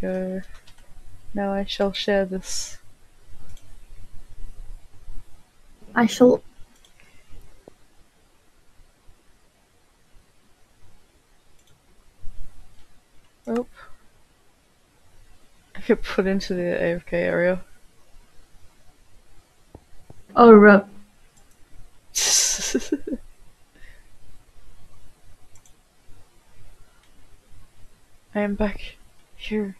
go. Now I shall share this. I shall. Oh. I get put into the AFK area. Oh, rip. I am back here.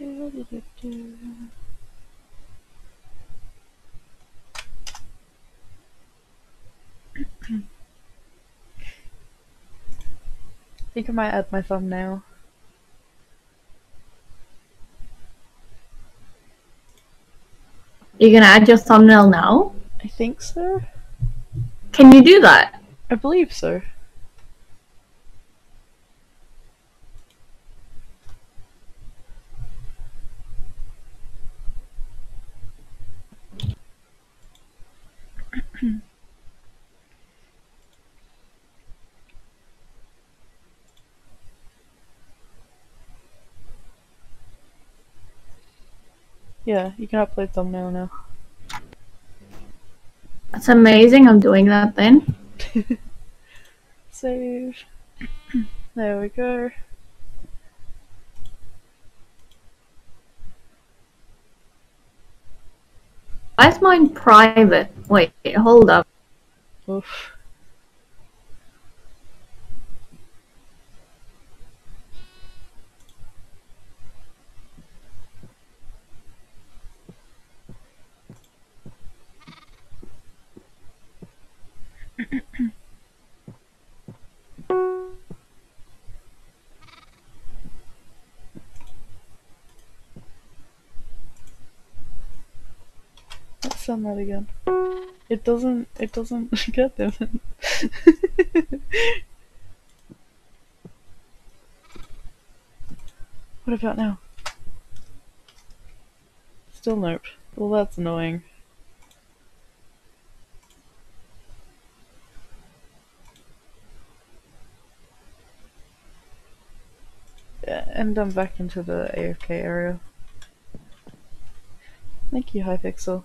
I think I might add my thumbnail. You're gonna add your thumbnail now? I think so. Can you do that? I believe so. Yeah, you can upload thumbnail now. That's amazing. I'm doing that then. Save. there we go. Why is mine private? Wait, hold up. Oof. Let's send that again. It doesn't. It doesn't get them. what about now? Still nope. Well, that's annoying. Yeah, and I'm back into the AFK area. Thank you, Hypixel.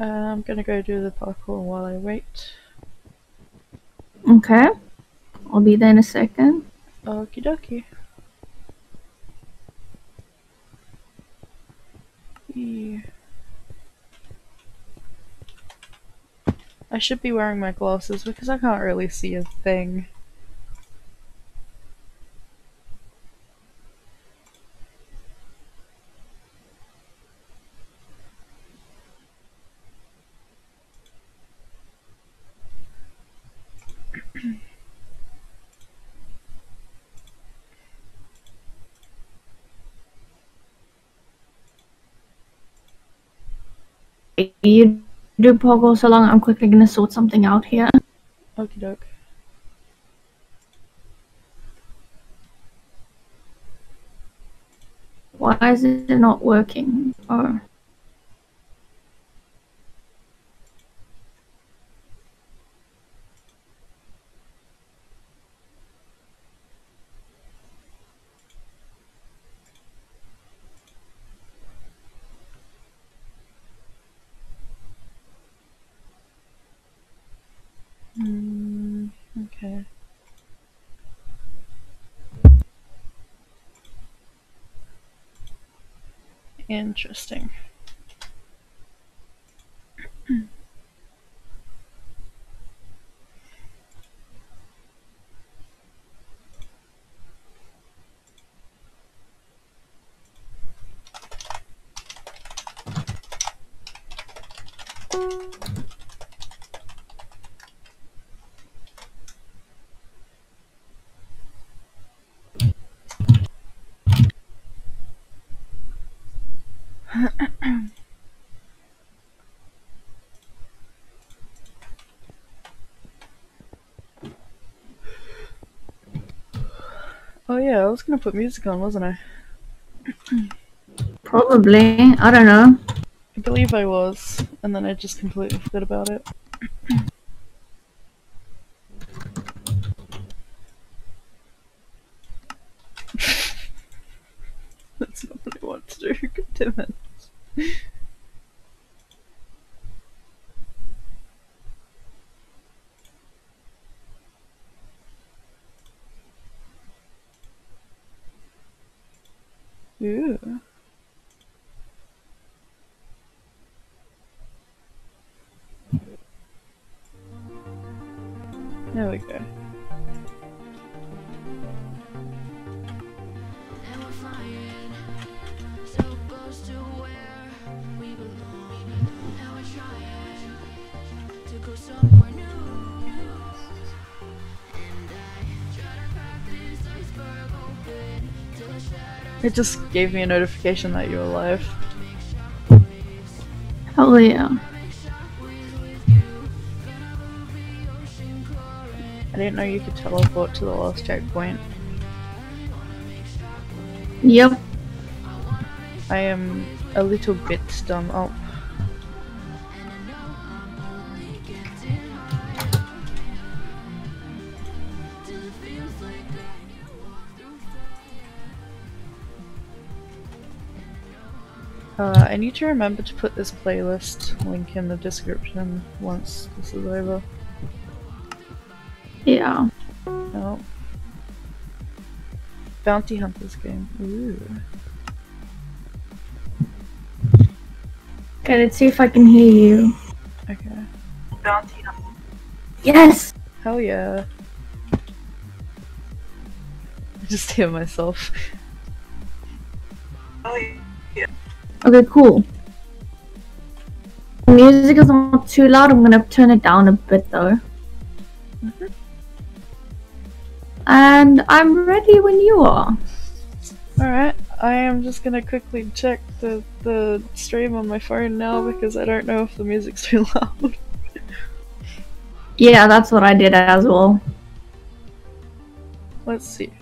Uh, I'm gonna go do the parkour while I wait. Okay. I'll be there in a second. Okie dokie. Yeah. I should be wearing my glasses because I can't really see a thing. You do Pogo so long, I'm quickly gonna sort something out here. Okie doke. Why is it not working? Oh. Hmm, okay. Interesting. Oh yeah, I was gonna put music on, wasn't I? Probably. I don't know. I believe I was, and then I just completely forgot about it. That's not what I want to do. God damn it. Ooh. It just gave me a notification that you're alive. Hell yeah. I didn't know you could teleport to the last checkpoint. Yep. I am a little bit dumb. Oh, I need to remember to put this playlist link in the description once this is over. Yeah. Oh. Bounty Hunters game. Ooh. Okay, let's see if I can hear you. Okay. Bounty Hunters. Yes! Hell yeah. I just hear myself. Okay, cool. The music is not too loud. I'm gonna turn it down a bit though. Mm-hmm. And I'm ready when you are. Alright, I am just gonna quickly check the, the stream on my phone now because I don't know if the music's too loud. Yeah, that's what I did as well. Let's see.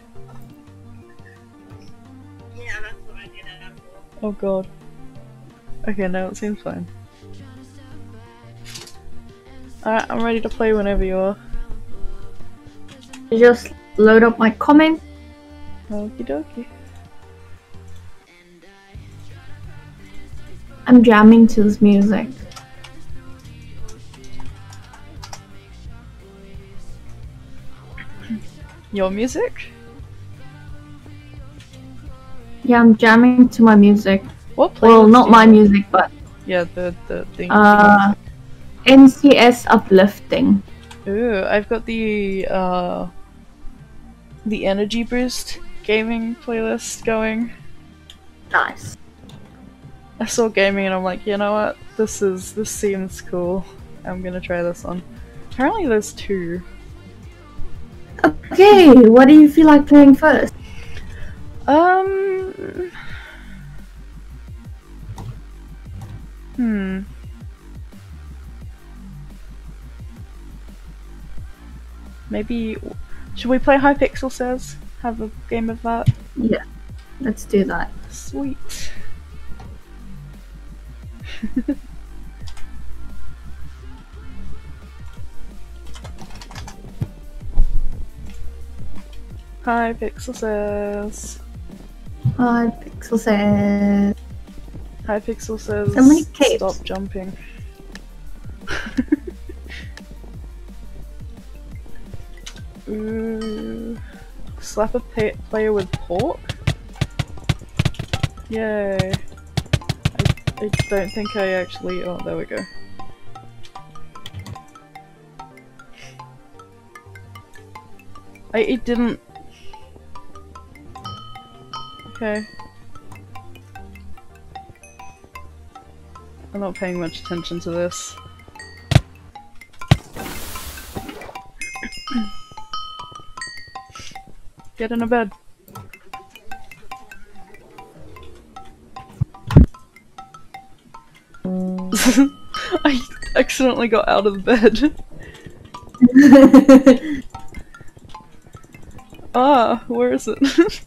Yeah, I also had it on. Oh god. Okay, no, it seems fine. Alright, I'm ready to play whenever you are. Just load up my comment. Okie dokie. I'm jamming to this music. Your music? Yeah, I'm jamming to my music. What playlist? Well, not my music, but Yeah, the the thing. uh, NCS uplifting. Ooh, I've got the uh the energy boost gaming playlist going. Nice. I saw gaming and I'm like, you know what? This is this seems cool. I'm gonna try this on. Apparently there's two. Okay, what do you feel like playing first? Um Hmm. Maybe should we play Hypixel says? Have a game of that? Yeah, let's do that. Sweet. Hi, Pixel says. Hi, Pixel says. Hi, Pixel says. So many. Stop jumping. Ooh. Slap a player with pork? Yay. I, I don't think I actually. Oh, there we go. I it didn't. Okay. I'm not paying much attention to this. Get in a bed. I accidentally got out of the bed. ah, where is it?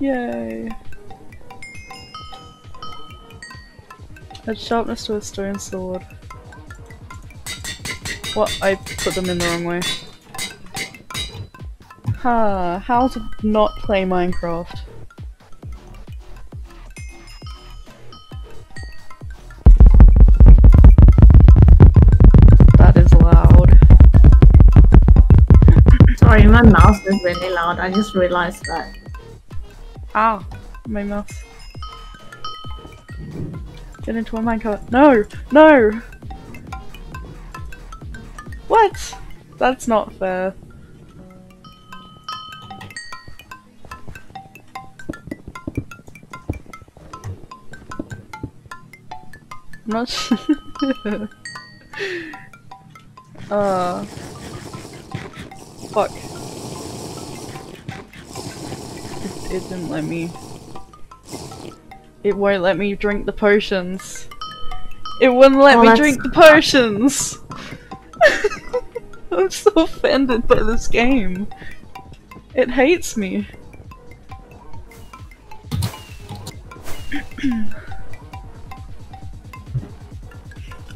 Yay. Add sharpness to a stone sword. What? I put them in the wrong way. Ha, how to not play Minecraft. That is loud. Sorry, my mouse is really loud. I just realized that. Ah, my mouse. Get into a minecart. No! No! What? That's not fair. I'm not uh. Fuck. It, it didn't let me. It won't let me drink the potions. It wouldn't let Oh, me drink the potions! I'm so offended by this game. It hates me.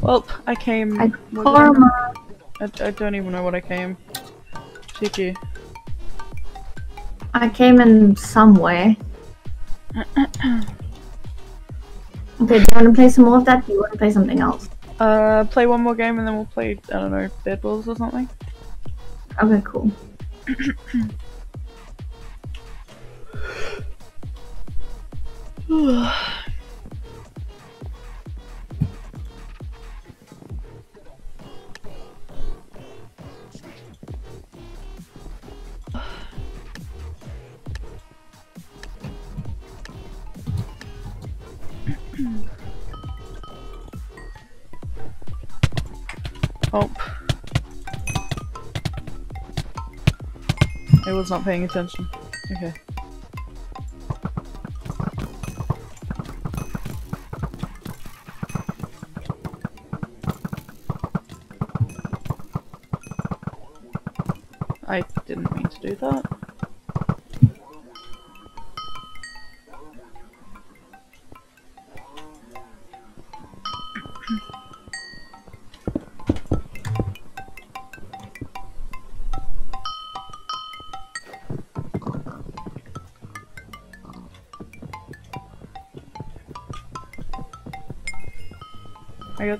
well, I came. I I- karma. I, I don't even know what I came. Cheeky. I came in some way. Okay, do you want to play some more of that? Do you want to play something else? Uh, play one more game and then we'll play, I don't know, Dead Balls or something. Okay, cool. Oh. I was not paying attention. Okay. I didn't mean to do that.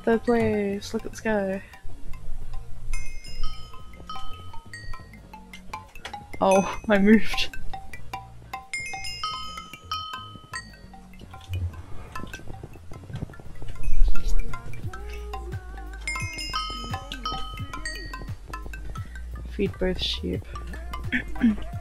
Got place. Look at the sky. Oh, I moved. Feed both sheep.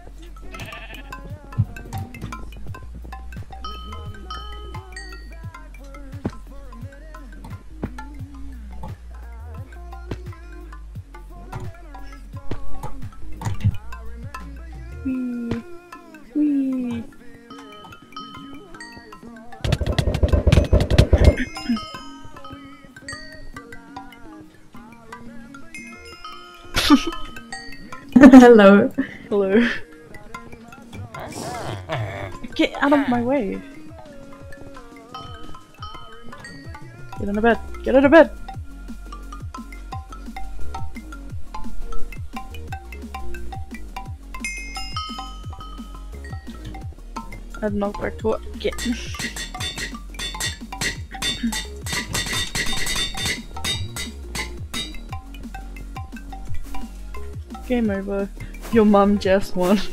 Hello. Hello. Get out of my way. Get out of bed. Get out of bed. Add knockback to it. Get. Game over. Your mum just won.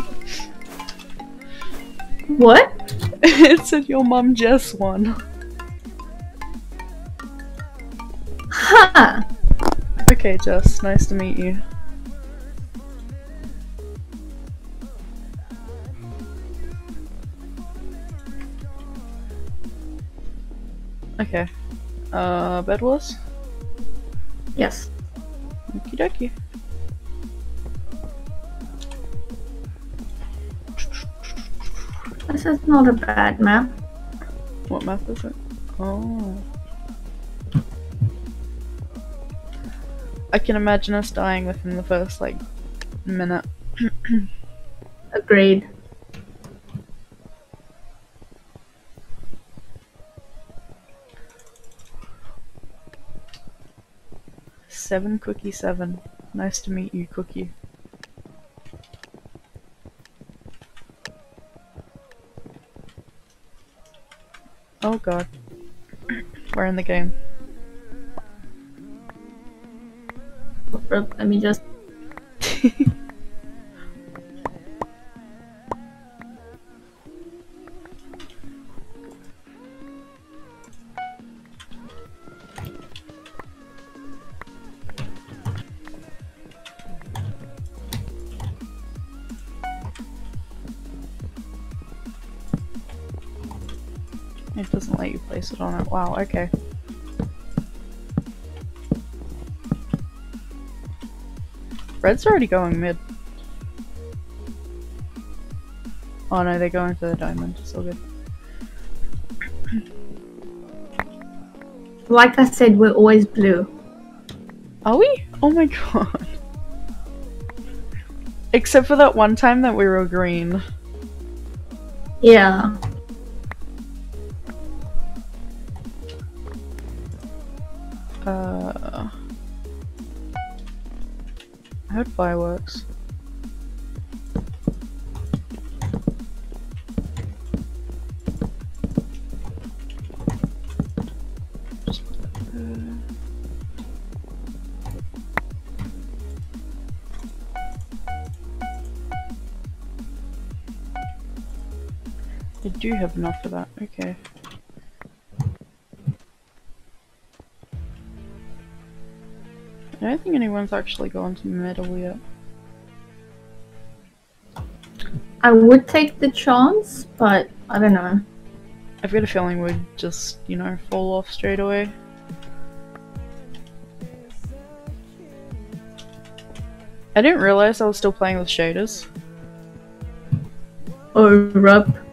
What? it said your mum just won. Huh. Okay, Jess, nice to meet you. Okay. Uh, Bed Wars? Yes. Okie dokie. This is not a bad map. What map is it? Oh. I can imagine us dying within the first, like, minute. Agreed. Seven Cookie Seven. Nice to meet you, Cookie. Oh god. We're in the game. Let me just. It doesn't let you place it on it. Wow, okay. Red's already going mid. Oh no, they're going for the diamond. It's all good. Like I said, we're always blue. Are we? Oh my god. Except for that one time that we were green. Yeah. Do have enough for that, okay. I don't think anyone's actually gone to metal yet. I would take the chance, but I don't know. I've got a feeling we'd just, you know, fall off straight away. I didn't realize I was still playing with shaders. Or rub.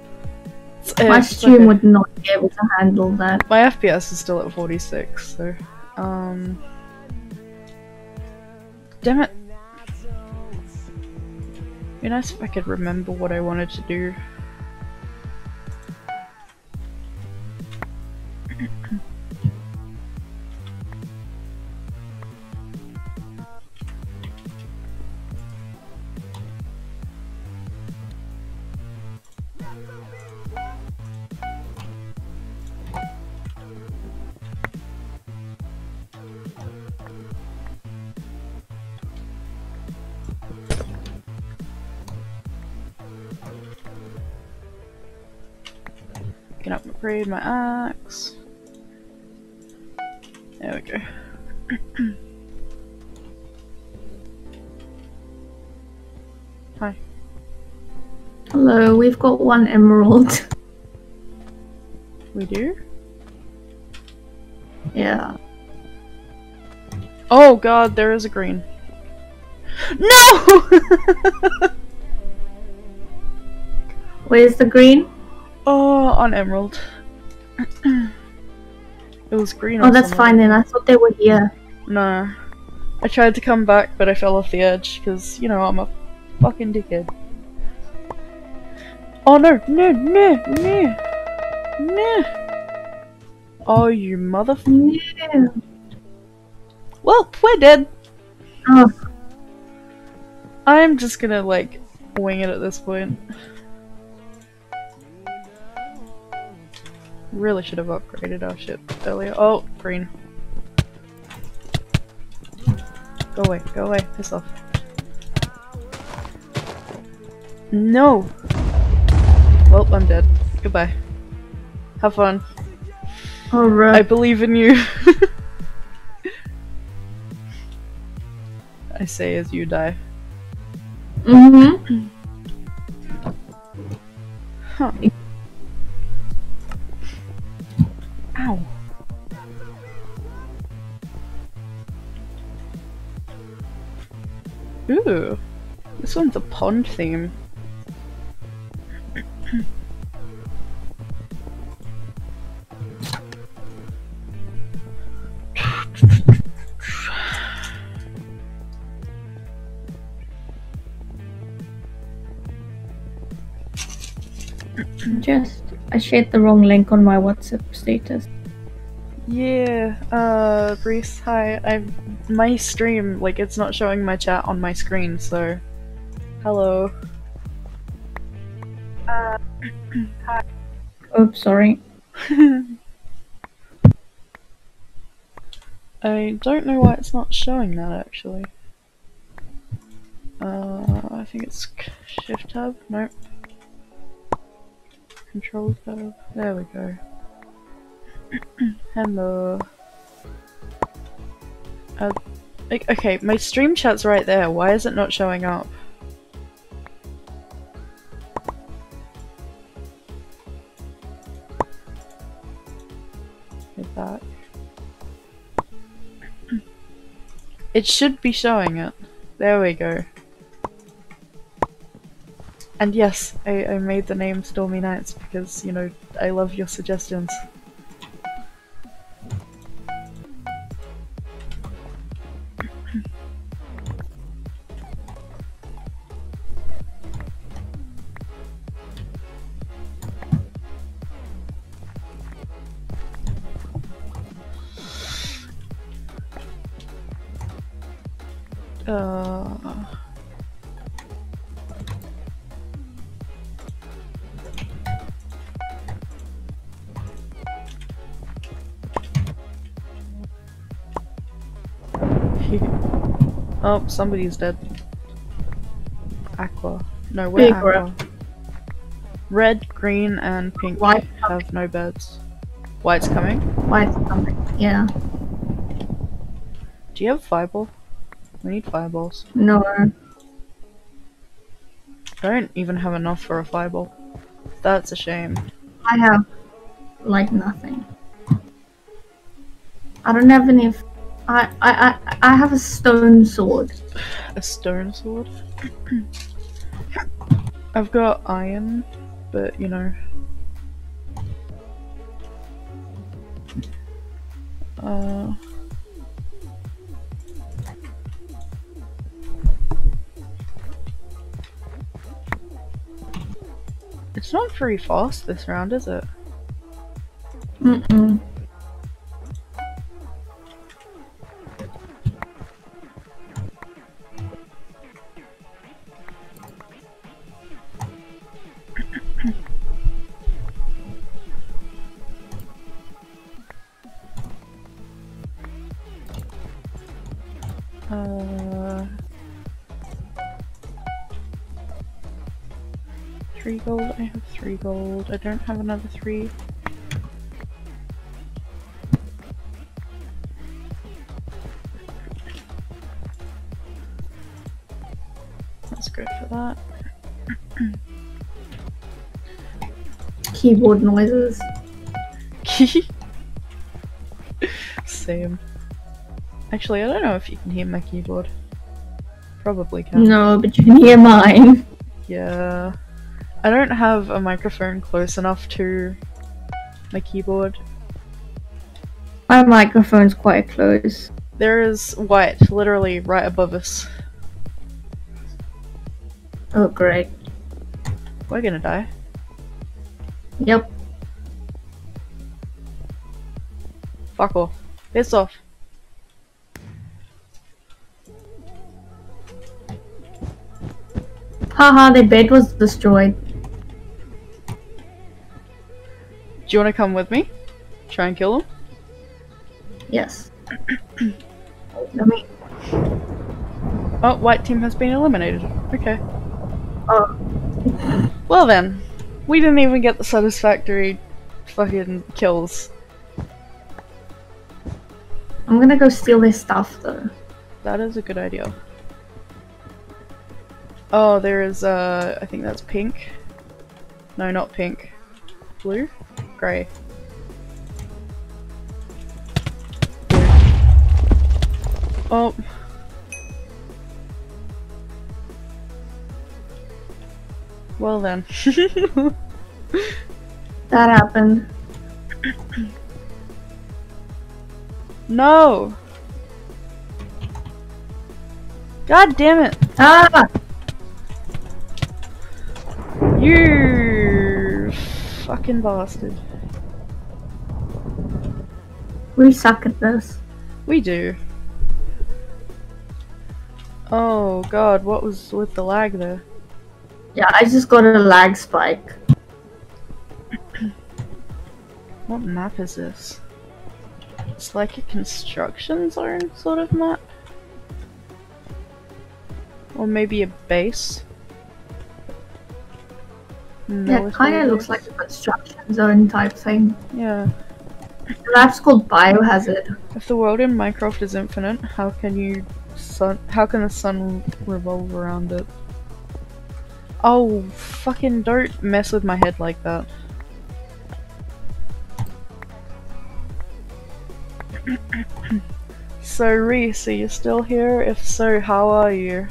My stream would not be able to handle that. My FPS is still at 46, so. Um. Damn it. Be nice if I could remember what I wanted to do. Upgrade my axe. There we go. Hi. Hello, we've got one emerald. We do? yeah. Oh god, there is a green. No! Where's the green? On emerald. it was green. Oh, that's something. fine then. I thought they were here. No. I tried to come back, but I fell off the edge because, you know, I'm a fucking dickhead. Oh no, no, no, no, no. Oh, you mother. Yeah. Well, we're dead. Oh, I'm just gonna, like, wing it at this point. Really should have upgraded our ship earlier. Oh, green. Go away, go away, piss off. No! Well, I'm dead. Goodbye. Have fun. Alright. I believe in you. I say as you die. Mm-hmm. Huh. Ooh, this one's a pond theme. Just I shared the wrong link on my WhatsApp status. Yeah, uh, Reese, hi. I my stream like it's not showing my chat on my screen, so hello. Uh, hi. Oops, sorry. I don't know why it's not showing that actually. Uh, I think it's Shift Tab. Nope. Control Tab. There we go. Hello. Uh, okay, my stream chat's right there. Why is it not showing up? Get. It should be showing it. There we go. And yes, I, I made the name Stormie Nights because, you know, I love your suggestions. Uh, oh, somebody's dead. Aqua. No, we're Big Aqua. Red, green, and pink White. have no beds. White's coming. White's coming. Yeah. Do you have fireball? We need fireballs. No. I don't even have enough for a fireball. That's a shame. I have like nothing. I don't have any. F- I I I I have a stone sword. A stone sword. I've got iron, but you know. Uh. It's not very fast this round, is it? Mm-mm. Gold. I have three gold. I don't have another three. That's good for that. Keyboard noises. Same. Actually, I don't know if you can hear my keyboard. Probably can. No, but you can hear mine. Yeah. I don't have a microphone close enough to my keyboard. My microphone's quite close. There is white literally right above us. Oh, great. We're gonna die. Yep. Fuck off. Piss off. Haha, their bed was destroyed. Do you wanna come with me? Try and kill him? Yes. Let me. Oh, white team has been eliminated. Okay. Oh, Well then. We didn't even get the satisfactory fucking kills. I'm gonna go steal their stuff though. That is a good idea. Oh, there is, uh, I think that's pink. No, not pink. Blue? grey. Oh. Well then. that happened. No! God damn it! Ah! You fucking bastard. We suck at this. We do. Oh god, what was with the lag there? Yeah, I just got a lag spike. What map is this? It's like a construction zone sort of map? Or maybe a base? Yeah, it kind of looks like a construction zone type thing. Yeah. The map's called Biohazard. If the world in Minecraft is infinite, how can you sun? How can the sun revolve around it? Oh, fucking don't mess with my head like that. so Reese, are you still here? If so, how are you?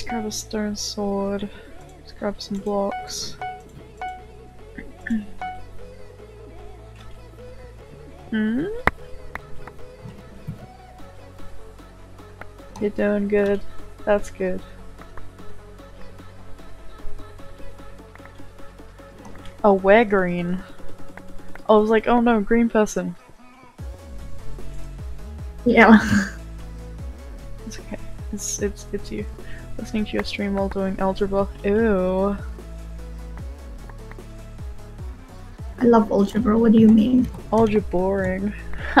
Let's grab a stone sword. Let's grab some blocks. hmm? You're doing good. That's good. Oh, we're green. I was like, oh no, green person. Yeah. It's okay. It's it's it's you. Listening to your stream while doing algebra. Ew. I love algebra. What do you mean? Algebra boring.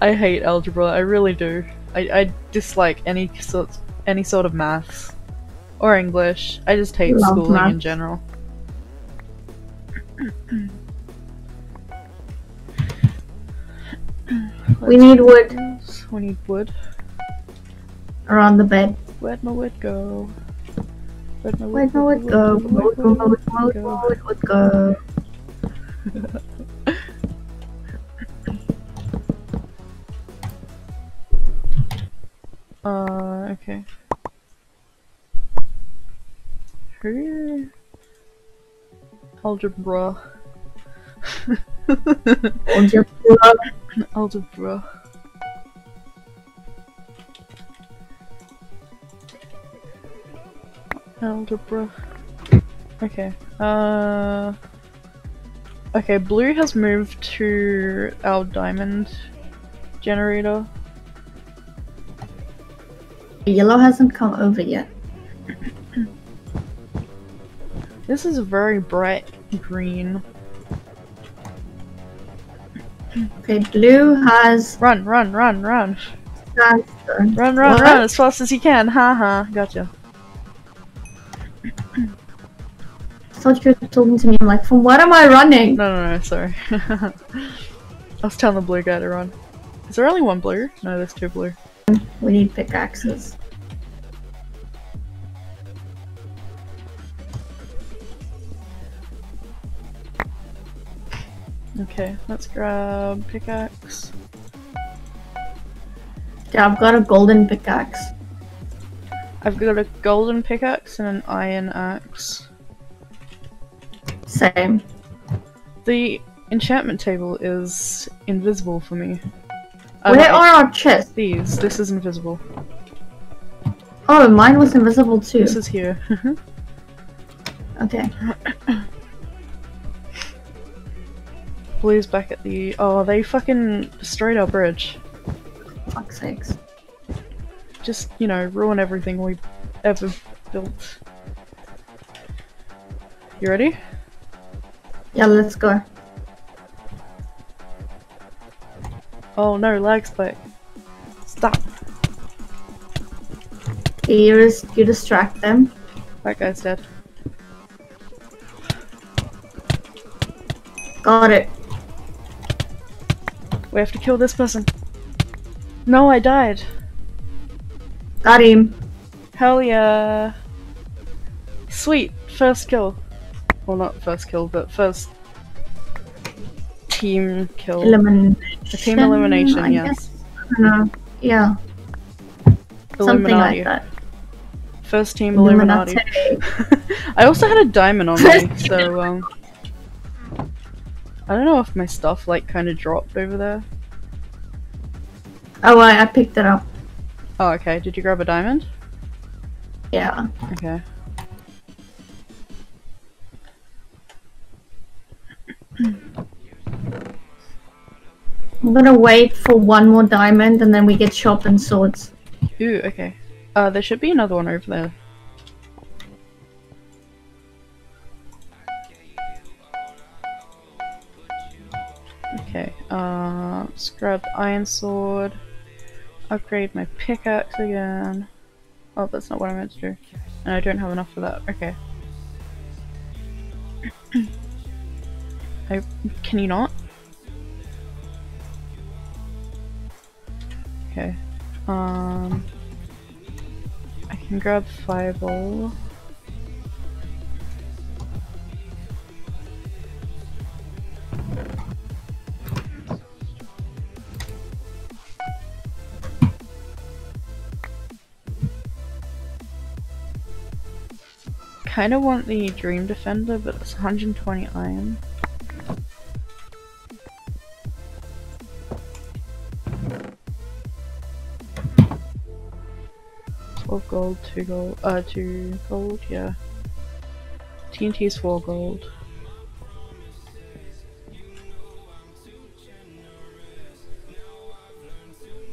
I hate algebra. I really do. I, I dislike any sort any sort of maths or English. I just hate Love schooling in general. We need wood We need wood. around the bed. Where'd my wood go? Where'd my Where'd my wood go? Wood, wood, wood, wood, wood, wood, go. Uh, okay. Who? Algebra. Algebra. Algebra. Algebra. Okay. Uh. Okay, blue has moved to our diamond generator. Yellow hasn't come over yet. This is a very bright green. Okay, blue has Run, run, run, run. Run, run, What? run as fast as you can. Haha, gotcha. Thought you were talking to me. I'm like, from what am I running? No, no, no, sorry. I was telling the blue guy to run. Is there only one blue? No, there's two blue. We need pickaxes. Okay, let's grab pickaxe. Yeah, I've got a golden pickaxe. I've got a golden pickaxe and an iron axe. Same. The enchantment table is invisible for me. Where are our chests? these? This is invisible. Oh, mine was invisible too. This is here. Okay. Blue's back at the. Oh, they fucking destroyed our bridge. Fuck's sakes. Just, you know, ruin everything we ever built. You ready? Yeah, let's go. Oh no, lag spike. Stop. You, you distract them. That guy's dead. Got it. We have to kill this person. No, I died. Got him. Hell yeah. Sweet, first kill. Well, not first kill, but first team kill. elimination. team elimination, I yes. guess. I don't know. Yeah, something like that. First team Illuminati. I also had a diamond on me, so um I don't know if my stuff like kind of dropped over there. Oh, I, I picked it up. Oh, okay. Did you grab a diamond? Yeah. Okay. I'm gonna wait for one more diamond and then we get sharpened swords. Ooh, okay. Uh, there should be another one over there. Okay, uh, let's grab iron sword. Upgrade my pickaxe again. Oh, that's not what I meant to do. And I don't have enough for that. Okay. I, can you not? Okay. Um, I can grab fireball. Kind of want the Dream Defender, but it's 120 iron. Twelve gold, two gold, uh, two gold, yeah. TNT is four gold.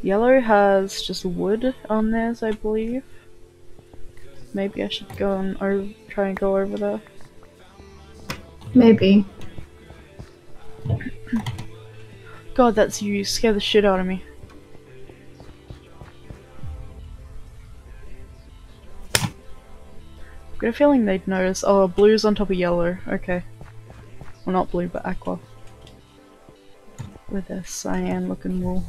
Yellow has just wood on theirs, I believe. Maybe I should go and try and go over there. Maybe. God, that's you. You scare the shit out of me. Got a feeling they'd notice. Oh, blue's on top of yellow. Okay. Well, not blue, but aqua. With a cyan looking wool.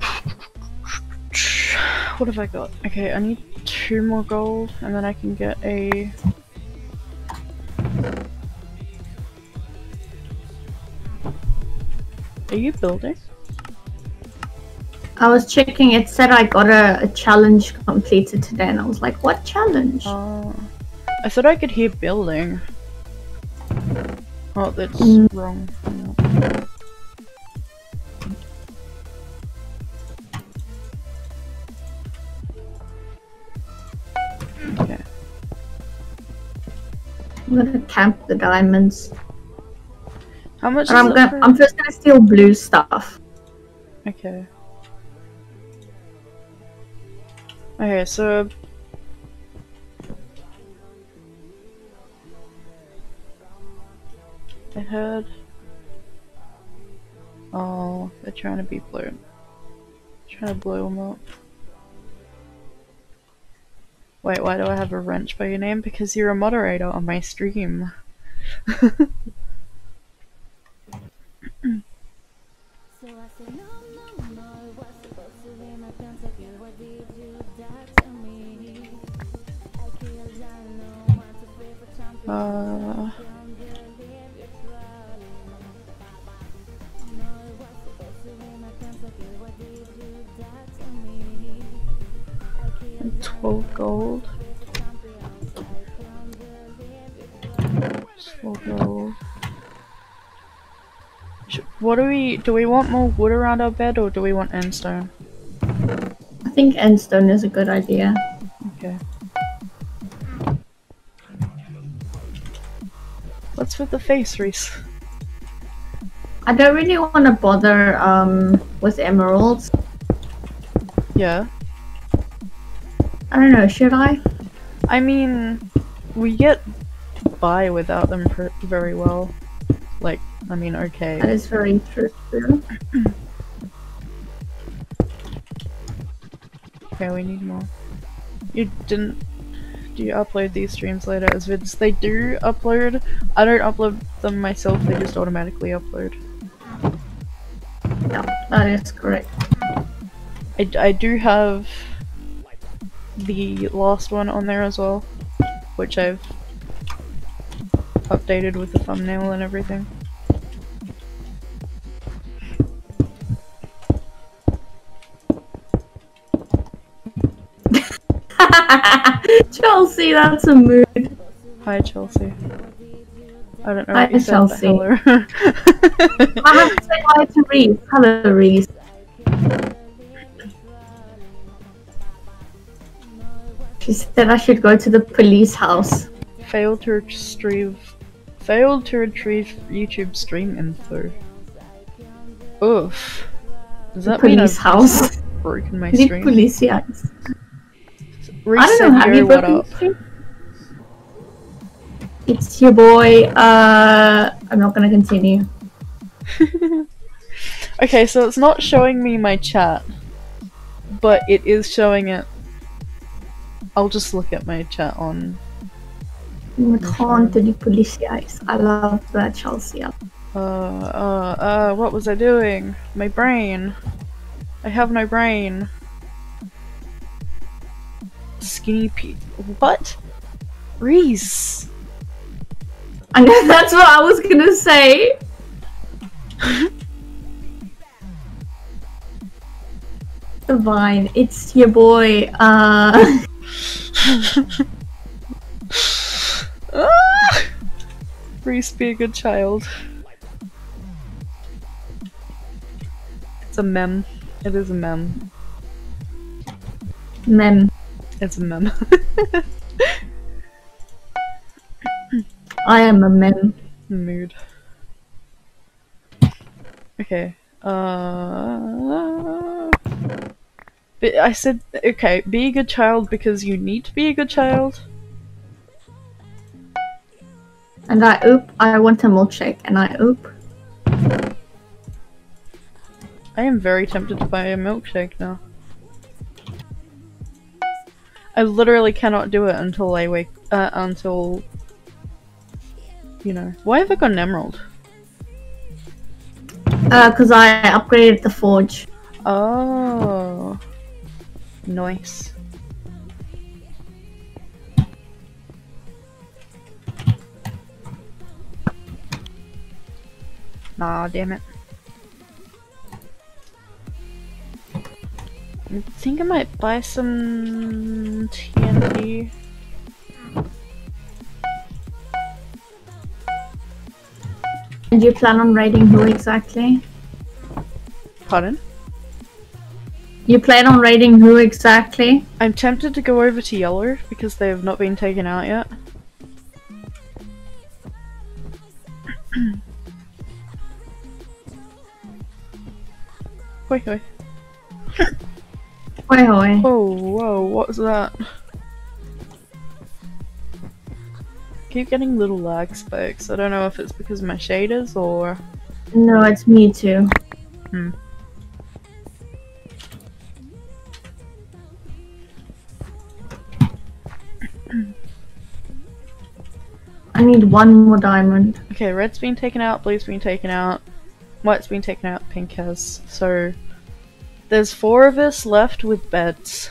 What have I got? Okay, I need two more gold, and then I can get a. you building? I was checking, it said I got a, a challenge completed today, and I was like, what challenge? Uh, I thought I could hear building. Oh, that's Mm. wrong. No. Okay. I'm gonna camp the diamonds. How much? And I'm is it gonna, for- I'm first gonna steal blue stuff. Okay. Okay, so I heard. Oh, they're trying to be blue. Trying to blow them up. Wait, why do I have a wrench by your name? Because you're a moderator on my stream. I said, no, no, no, it was supposed to be my pentakill. What did you that to me? I killed I know, want to pray for champion. Uh, Don't believe you're trolling. No, it was supposed to be my pentakill. What did you that to me? I killed 12 gold. champions. I don't believe you're trolling. Just 4 gold. What do we do? We want more wood around our bed, or do we want endstone? I think endstone is a good idea. Okay. What's with the face, Reese? I don't really want to bother um, with emeralds. Yeah. I don't know, should I? I mean, we get by without them pr- very well. I mean, okay. That is very true. Okay, we need more. You didn't. Do you upload these streams later as vids? They do upload. I don't upload them myself. They just automatically upload. Yeah, that is correct. I, I do have the last one on there as well, which I've updated with the thumbnail and everything. Chelsea, that's a mood. Hi, Chelsea. I don't know Hi, what you said, Chelsea. hello. I have to say hi to Reese. Hello, Reese. She said I should go to the police house. failed to retrieve failed to retrieve YouTube stream info. Oof. Does that mean police I've house. broken my The stream? police house. Reese I don't know. Have "Yo, you broken up? It's your boy. Uh, I'm not gonna continue. okay, so it's not showing me my chat, but it is showing it. I'll just look at my chat on. The police. I love that Chelsea. Uh, uh, uh, what was I doing? My brain. I have no brain. Skinny Pete. What? Reese. I know that's what I was gonna say. the vine. it's your boy. Uh, Ah! Reese, be a good child. It's a mem. It is a mem. mem. It's a mem. I am a mem. Mood. Okay. Uh. But I said, okay, be a good child because you need to be a good child. And I oop. I want a milkshake, and I oop. I am very tempted to buy a milkshake now. I literally cannot do it until I wake. Uh, until. You know. Why have I got an emerald? Uh, cause I upgraded the forge. Oh. Nice. Nah, damn it. I think I might buy some TNT. And you plan on raiding who exactly? Pardon? You plan on raiding who exactly? I'm tempted to go over to yellow because they have not been taken out yet. Wait, wait. Hoi. Oh, whoa, what was that? Keep getting little lag spikes. I don't know if it's because of my shaders or. No, it's me too. Hmm. I need one more diamond. Okay, red's been taken out, blue's been taken out, white's been taken out, pink has. So there's four of us left with beds.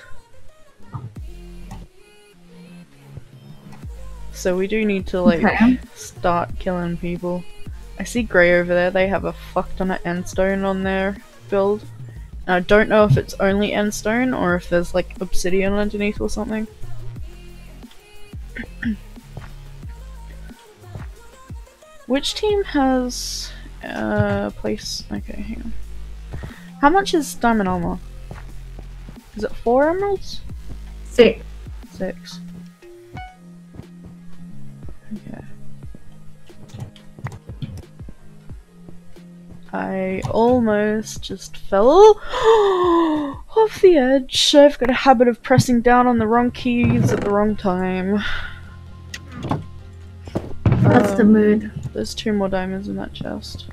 So we do need to like Okay. start killing people. I see grey over there, they have a fuck ton of endstone on their build. And I don't know if it's only endstone or if there's like obsidian underneath or something. Which team has uh place okay, hang on. How much is diamond armor? Is it four emeralds? Six. Six. Okay. I almost just fell off the edge. I've got a habit of pressing down on the wrong keys at the wrong time. That's the Um, mood. There's two more diamonds in that chest.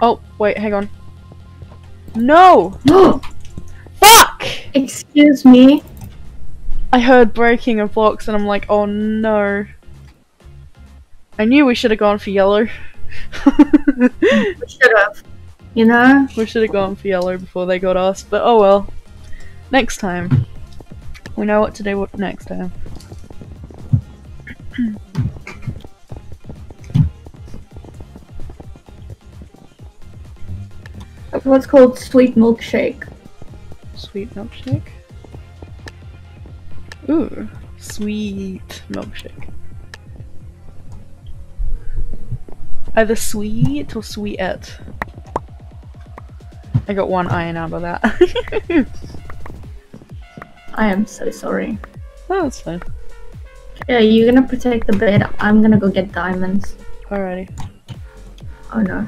Oh, wait, hang on. No! No! Fuck! Excuse me. I heard breaking of blocks and I'm like, oh no. I knew we should have gone for yellow. We should have. You know? we should have gone for yellow before they got us, but oh well. Next time. We know what to do next time. What's called sweet milkshake. Sweet milkshake. Ooh, sweet milkshake. Either sweet or sweetette. I got one iron out of that. I am so sorry. oh, that's fine. Yeah, you're gonna protect the bed. I'm gonna go get diamonds. Alrighty. Oh no.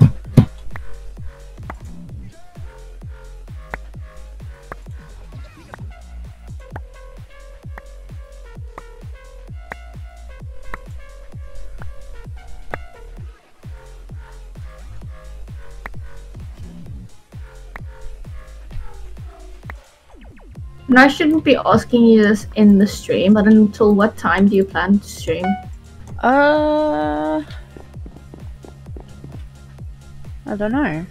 And I shouldn't be asking you this in the stream, but until what time do you plan to stream? Uh, I don't know.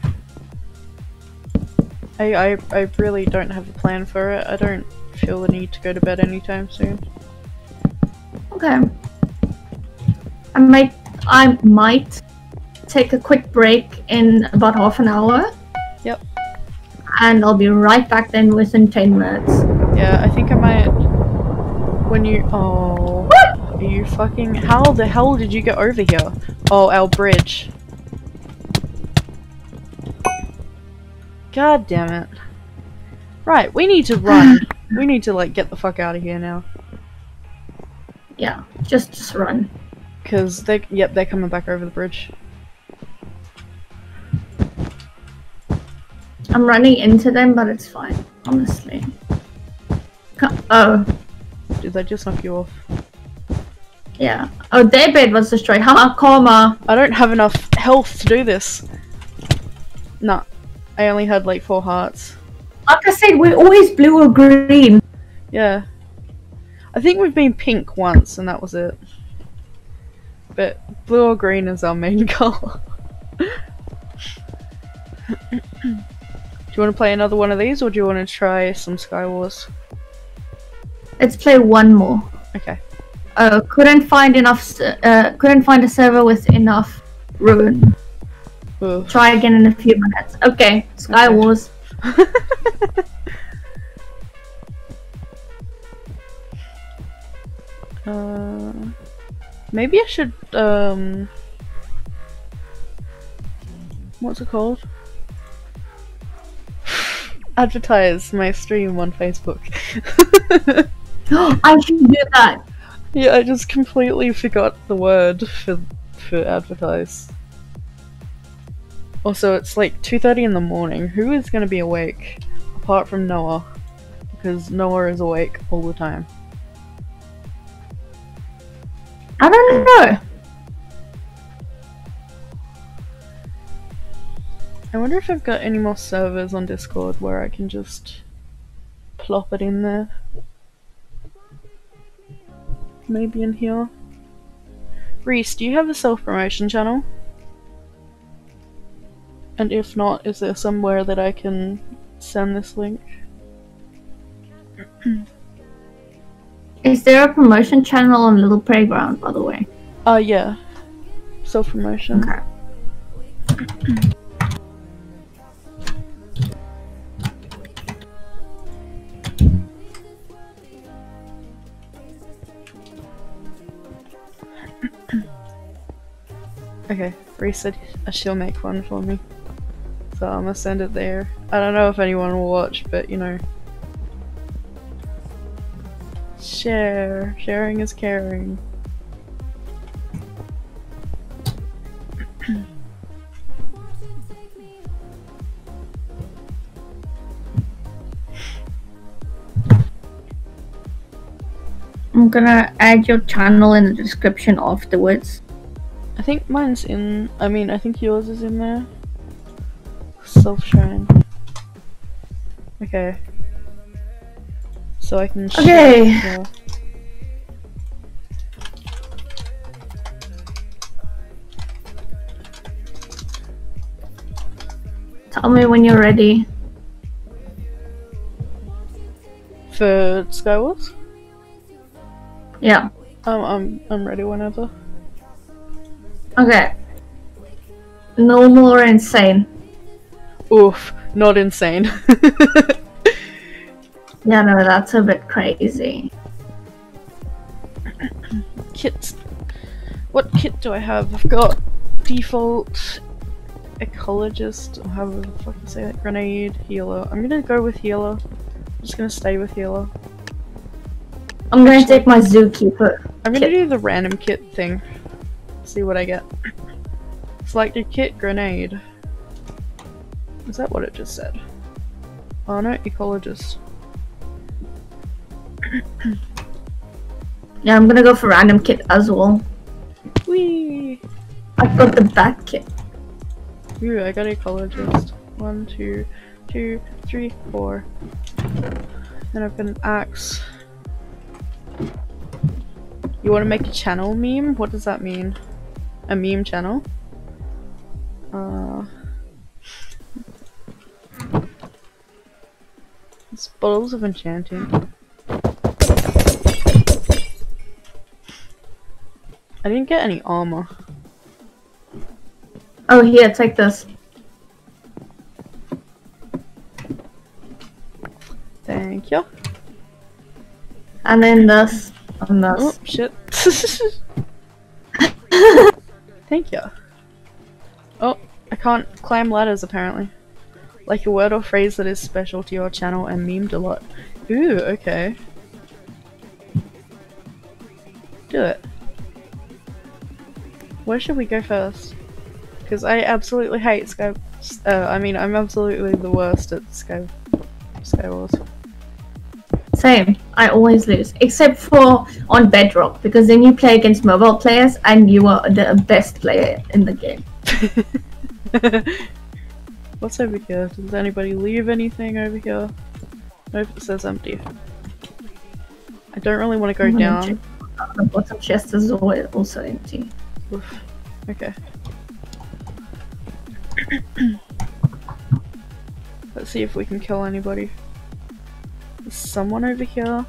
I, I I really don't have a plan for it. I don't feel the need to go to bed anytime soon. Okay. I might I might take a quick break in about half an hour. Yep. And I'll be right back then within ten minutes. Yeah, I think I might. When you oh, are you fucking? How the hell did you get over here? Oh, our bridge. God damn it. Right, we need to run. we need to like get the fuck out of here now. Yeah, just just run. Cause they, yep, they're coming back over the bridge. I'm running into them, but it's fine, honestly. Co- Oh, Did they just knock you off? yeah. Oh, their bed was destroyed. Haha, karma. I don't have enough health to do this. Nah, I only had like four hearts. Like I said, we're always blue or green. Yeah. I think we've been pink once and that was it. But blue or green is our main colour. do you want to play another one of these or do you want to try some Sky Wars? Let's play one more. Okay. Uh, couldn't find enough. Uh, couldn't find a server with enough ruin. Ooh. Try again in a few minutes. Okay, Sky Okay. Wars. uh, maybe I should, um... What's it called? Advertise my stream on Facebook. I should do that. Yeah, I just completely forgot the word for for advertise. Also, it's like 2:30 in the morning. Who is going to be awake apart from Noah? Because Noah is awake all the time. I don't know. I wonder if I've got any more servers on Discord where I can just plop it in there. Maybe in here. Reese, do you have a self promotion channel? And if not, is there somewhere that I can send this link? Is there a promotion channel on Little Playground, by the way? Uh, yeah. Self promotion. Okay. Okay, Reese said uh, she'll make one for me. So I'm gonna send it there. I don't know if anyone will watch, but you know. Share. Sharing is caring. I'm gonna add your channel in the description afterwards. I think mine's in. I mean, I think yours is in there. Self shine. Okay. So I can. Okay. Tell me when you're ready. For Skywars? Yeah. Um, I'm I'm ready whenever. Okay. Normal or insane? Oof, not insane. Yeah, no, that's a bit crazy. Kits. What kit do I have? I've got default ecologist. Or however the fuck you say that. Grenade, healer. I'm gonna go with healer. I'm just gonna stay with healer. I'm gonna take my zookeeper. I'm gonna do the random kit thing. See what I get. Select your kit grenade. Is that what it just said? Oh no, ecologist. Yeah, I'm gonna go for random kit as well. Whee! I've got the bat kit. Ooh, I got ecologist. One, two, two, three, four. Then I've got an axe. You want to make a channel meme? What does that mean? A meme channel? Uh. It's bottles of enchanting. I didn't get any armor. Oh, here, take this. Thank you. And then this. And Oh shit. Thank you. Oh, I can't climb ladders apparently. Like a word or phrase that is special to your channel and memed a lot. Ooh, okay. Do it. Where should we go first? Because I absolutely hate Sky. Uh, I mean, I'm absolutely the worst at Sky. Skywars. Same. I always lose. Except for on Bedrock, because then you play against mobile players and you are the best player in the game. What's over here? Does anybody leave anything over here? Nope, it says empty. I don't really want to go I'm gonna down. check. The bottom chest is always also empty. Oof. Okay. Let's see if we can kill anybody. There's someone over here.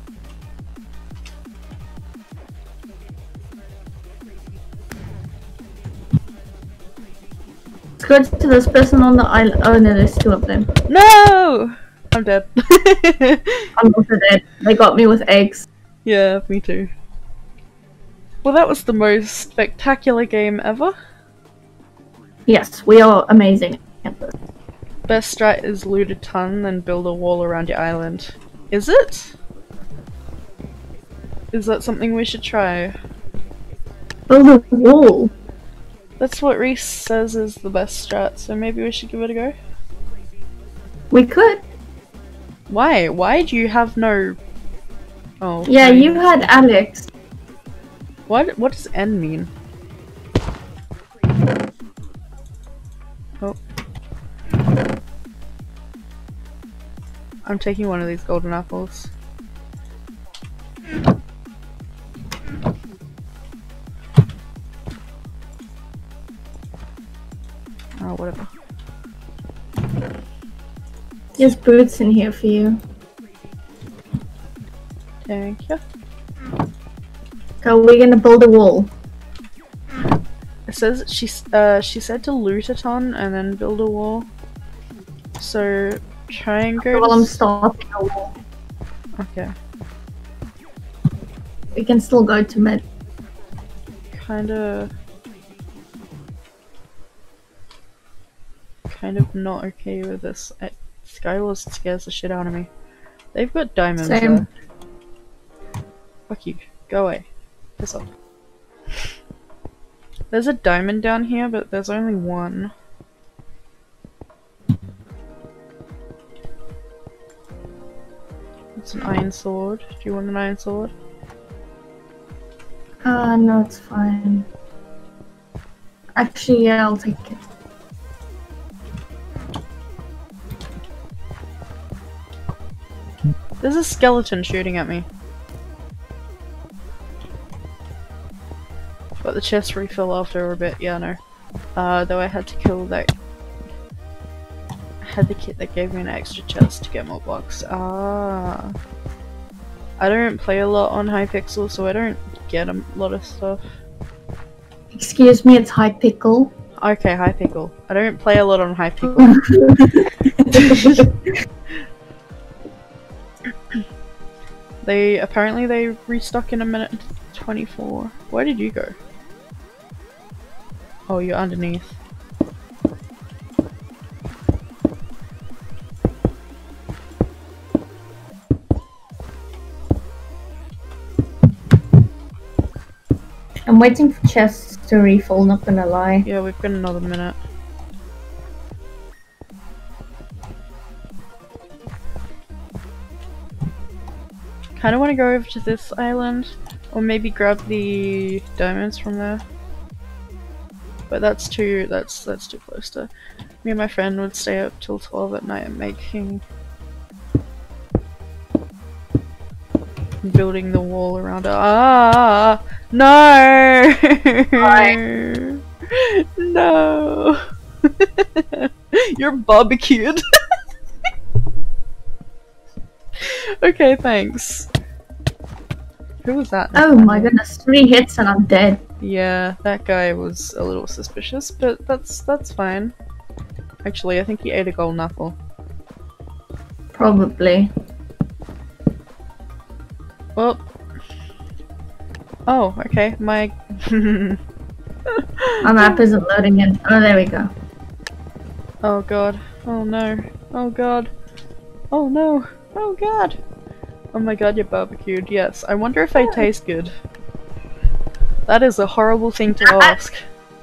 Let's go to this person on the island. Oh no, there's two of them. No! I'm dead. I'm also dead. They got me with eggs. yeah, me too. Well, that was the most spectacular game ever. Yes, we are amazing. Best strat is loot a ton, then build a wall around your island. Is it? Is that something we should try? Oh, Build a wall. That's what Reese says is the best strat, so maybe we should give it a go. We could. Why? Why do you have no? Oh. Yeah, you had Alex. What? What does N mean? I'm taking one of these golden apples. Oh, whatever. There's boots in here for you. Thank you. So we're gonna build a wall. It says she uh she said to loot a ton and then build a wall. So try and go. Well, I'm s- starting a wall. okay, We can still go to mid. kind of, kind of not okay with this. I, Skywars scares the shit out of me. They've got diamonds. Same. Fuck you. Go away. Piss off. There's a diamond down here, but there's only one. It's an iron sword. Do you want an iron sword? Uh, no, it's fine. Actually, yeah, I'll take it. There's a skeleton shooting at me. But the chest refill after a bit, yeah, no. Uh, though I had to kill that. Had the kit that gave me an extra chest to get more blocks. Ah. I don't play a lot on Hypixel, so I don't get a lot of stuff. Excuse me, it's High Pickle. Okay, Hypixel. I don't play a lot on Hypixel. they apparently they restock in a minute 24. Where did you go? Oh, you're underneath. I'm waiting for chests to refill, not gonna lie. Yeah, we've got another minute. Kind of want to go over to this island, or maybe grab the diamonds from there. But that's too that's that's too close to. Me and my friend would stay up till twelve at night making, building the wall around. Ah, no, no. You're barbecued. okay, thanks. Who was that? Oh my goodness, three hits and I'm dead. Yeah, that guy was a little suspicious, but that's that's fine. Actually, I think he ate a golden apple. Probably. Well. Oh, okay. My. My map isn't loading in. Oh, there we go. oh god. Oh no. Oh god. Oh no. Oh god. Oh my god, you're barbecued. Yes. I wonder if I taste good. That is a horrible thing to ask.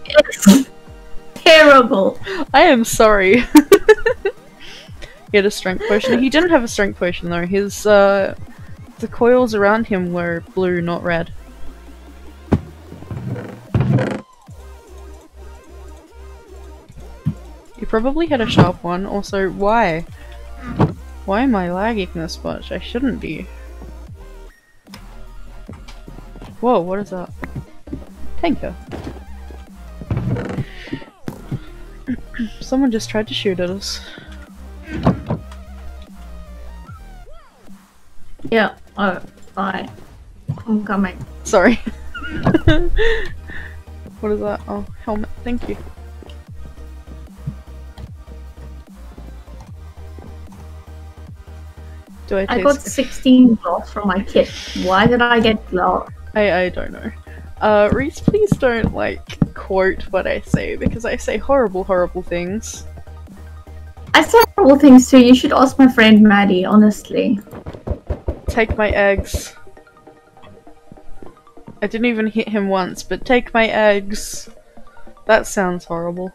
It's terrible. I am sorry. he had a strength potion. He didn't have a strength potion though. His uh the coils around him were blue, not red. You probably had a sharp one. Also, why? Why am I lagging this much? I shouldn't be. Whoa, what is that? Tanker. Someone just tried to shoot at us. Yeah. Oh, bye. I'm coming. Sorry. what is that? Oh, helmet. Thank you. Do I I got 16 glass from my kit. Why did I get glass? I I don't know. Uh, Reese, please don't like quote what I say because I say horrible, horrible things. I said horrible things too. You should ask my friend Maddie, honestly. Take my eggs. I didn't even hit him once, but take my eggs. That sounds horrible.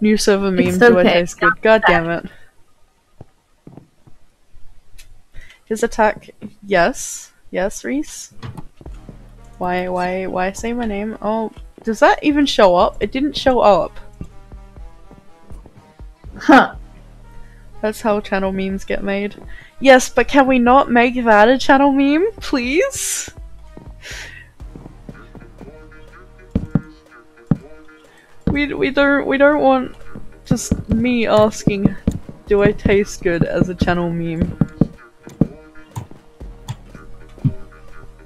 New server meme, It's do I taste good? God damn it. His attack, yes. Yes, Reese? Why, why, why say my name? Oh, does that even show up? It didn't show up. Huh. That's how channel memes get made. Yes, but can we not make that a channel meme, please? We we don't we don't want just me asking, do I taste good as a channel meme?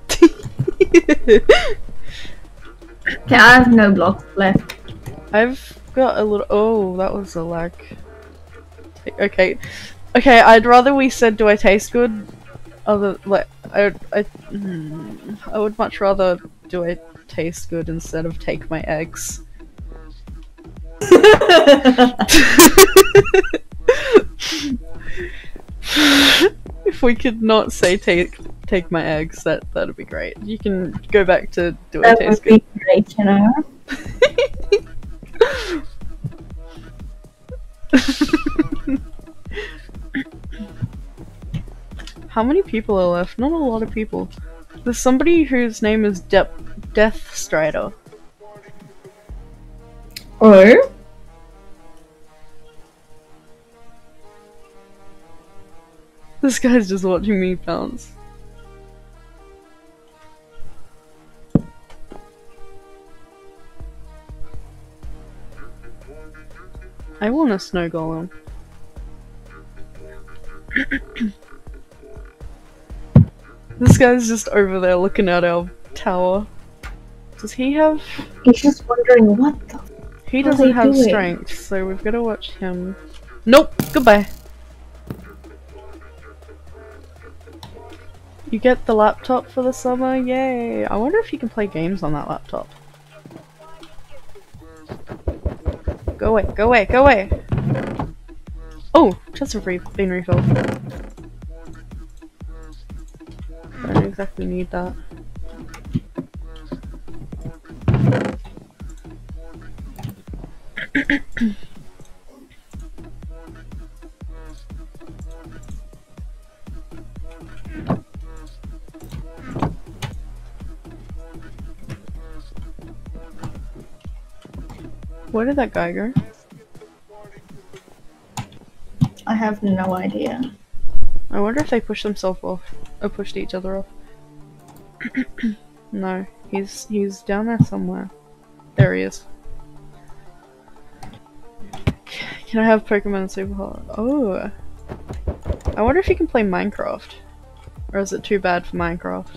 Okay, I have no blocks left. I've got a little. Oh, that was a lag. Okay, okay. I'd rather we said, "Do I taste good?" Other like, I, I, hmm, I would much rather do I taste good instead of take my eggs. if we could not say take take my eggs, that that'd be great. You can go back to do I That taste would good. be great, you know. How many people are left? Not a lot of people. There's somebody whose name is De- Death Strider. Oh? This guy's just watching me bounce. I want a snow golem. This guy's just over there looking at our tower. Does he have? He's just wondering what the. He doesn't have doing? strength, so we've got to watch him. Nope. Goodbye. You get the laptop for the summer, yay! I wonder if you can play games on that laptop. Go away, go away, go away! Oh, just been refilled. Exactly need that. Where did that guy go? I have no idea. I wonder if they pushed themselves off or pushed each other off. No, he's he's down there somewhere. There he is. Can I have Pokemon Super Hot? Oh, I wonder if you can play Minecraft, or is it too bad for Minecraft?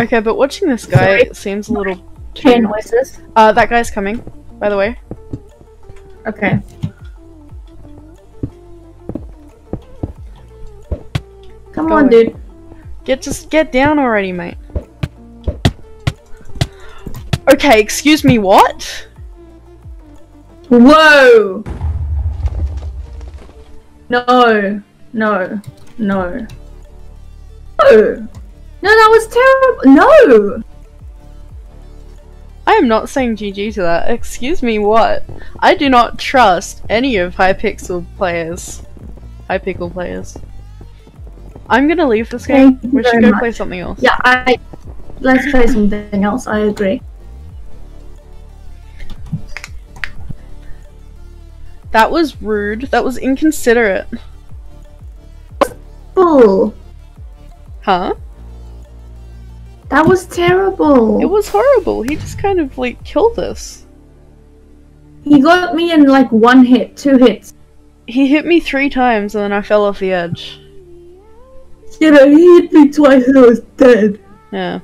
Okay, but watching this guy Sorry. seems a little too. noises. Uh, that guy's coming. By the way. Okay. Come on, dude. Get just get down already, mate. Okay, excuse me, what? Whoa! No, no, no. No! No, that was terrible. No! I am not saying GG to that. Excuse me, what? I do not trust any of Hypixel players. Hypixel players. I'm gonna leave this game. Thank We should go play something else. Yeah, I. Let's play something else. I agree. That was rude. That was inconsiderate. Bull. Huh? That was terrible. It was horrible. He just kind of like killed us. He got me in like one hit, two hits. He hit me three times and then I fell off the edge. You know, he hit me twice and I was dead. Yeah.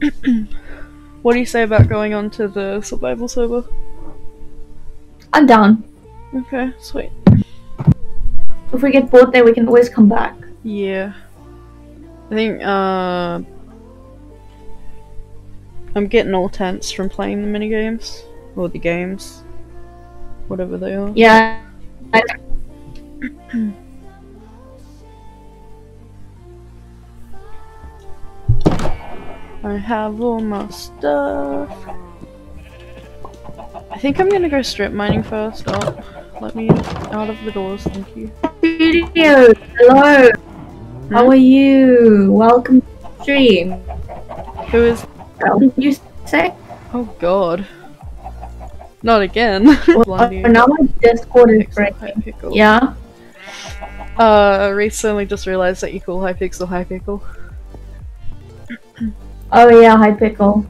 what do you say about going on to the survival server? I'm down. Okay, sweet. If we get bored there, we can always come back. Yeah. I think, uh. I'm getting all tense from playing the minigames. Or the games. Whatever they are. Yeah. I, I have all my stuff. I think I'm gonna go strip mining first. Oh, let me out of the doors, thank you. Studios, hello. Hmm? How are you? Welcome to the stream. Who is. What did you say? Oh god. Not again. Blondie. now my Discord is breaking. Yeah. Uh, recently just realized that you call Hypixel Hypixel. Oh yeah, hi pickle.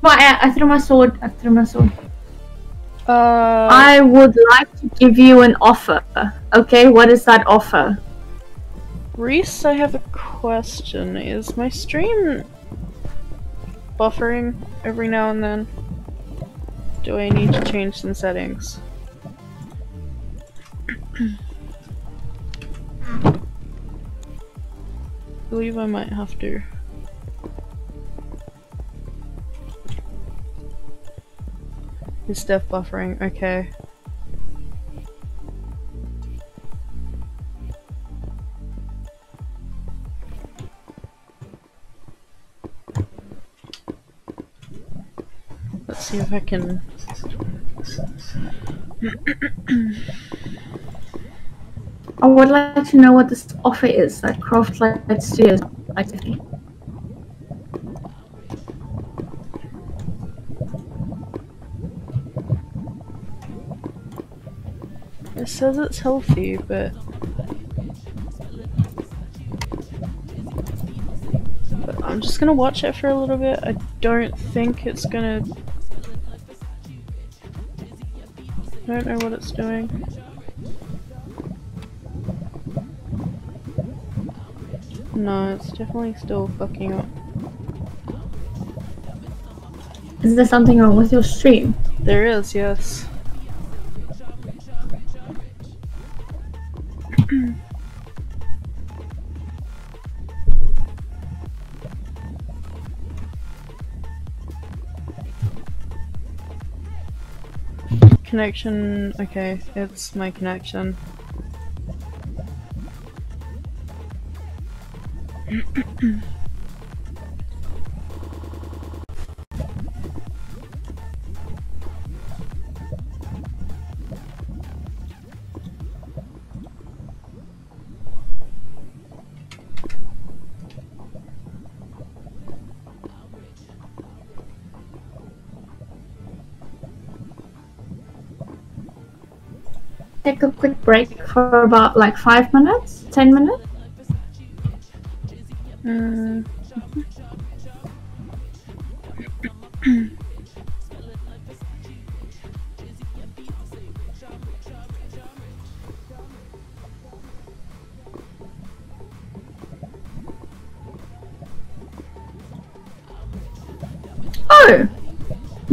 But I, I threw my sword. I threw my sword. Uh, I would like to give you an offer. Okay, what is that offer? Reese, I have a question. Is my stream buffering every now and then? Do I need to change some settings? Believe I might have to. Is stuff buffering? Okay. Let's see if I can. I would like to know what this offer is that Craft Light Studios like to me. It says it's healthy, but. but I'm just gonna watch it for a little bit. I don't think it's gonna. I don't know what it's doing. No, it's definitely still fucking up. Is there something wrong with your stream? There is, yes. connection, okay, it's my connection. Take a quick break for about like five minutes, ten minutes. Mm.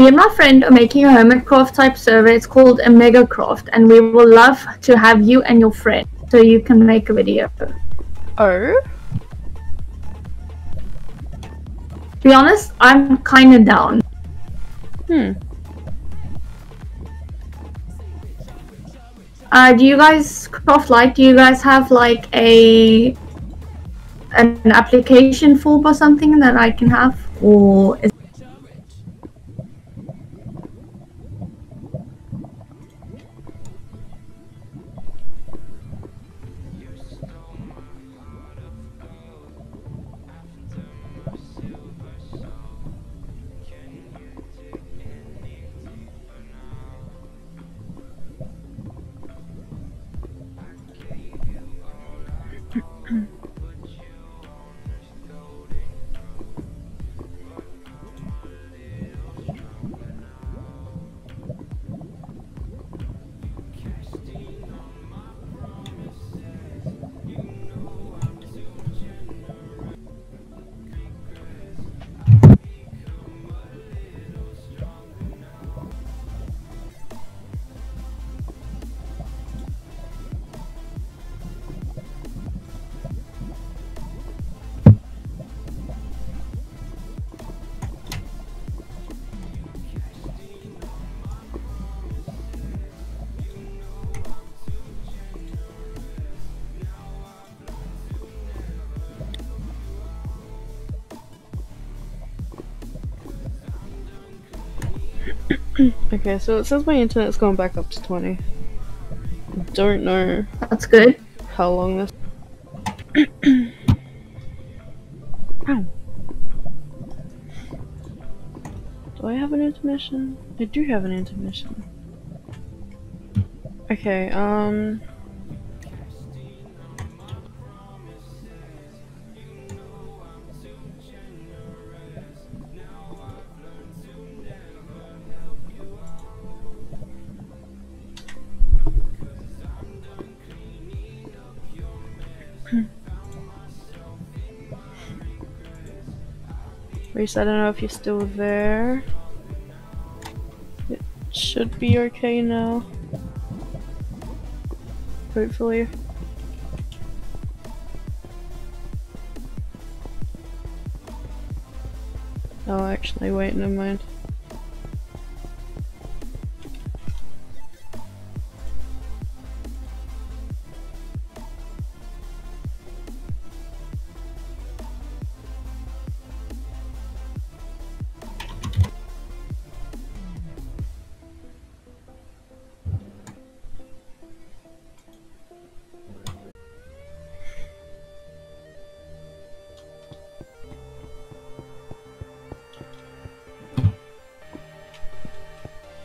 Me and my friend are making a Hermitcraft type server. It's called a Megacraft, and we will love to have you and your friend so you can make a video. To Oh? be honest, I'm kinda down. Hmm. Uh, do you guys craft light? Do you guys have like a an application form or something that I can have, or is Okay, so it says my internet's going back up to 20. Don't know that's good? how long this. Ow. Do I have an intermission? I do have an intermission. Okay, um. Reese, I don't know if you're still there. It should be okay now. Hopefully. Oh, actually, wait, never mind.